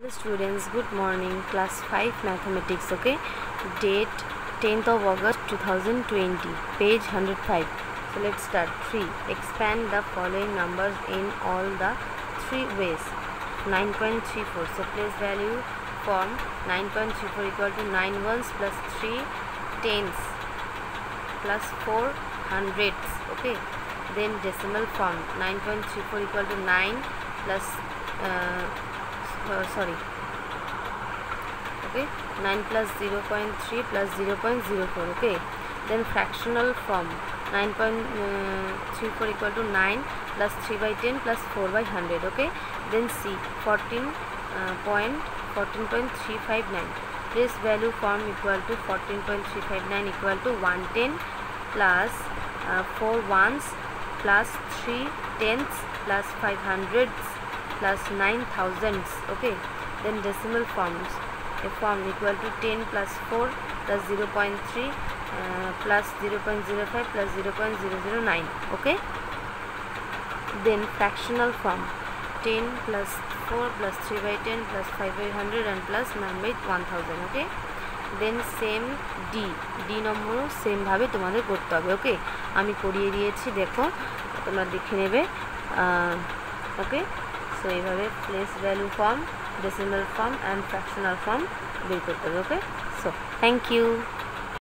Hello students, good morning. Class 5 Mathematics, okay? Date 10th of August 2020, page 105. So let's start. 3. Expand the following numbers in all the three ways. 9.34. So place value form 9.34 equal to 9 ones plus 3 tens plus 4 hundreds, okay? Then decimal form 9.34 equal to 9 plus uh, uh, sorry. Okay. 9 plus 0 0.3 plus 0 0.04 okay. Then fractional form. 9.34 equal to 9 plus 3 by 10 plus 4 by 100 okay. Then c 14 uh, point 14.359 this value form equal to 14.359 equal to 110 plus uh, 4 ones plus 3 tenths plus 500s plus 9 thousands okay then decimal forms a form equal to 10 plus 4 plus 0 0.3 uh, plus 0 0.05 plus 0 0.009 okay then fractional form 10 plus 4 plus 3 by 10 plus 5 by 100 and plus 9 by 1000 okay then same D D নম্বরও সেমভাবে তোমাদের করতে হবে ওকে আমি করিয়ে দিয়েছি দেখো তোমরা দেখে নেবে ওকে সো এইভাবে place value form decimal form and fractional form বের করতে হবে ওকে সো থ্যাংক ইউ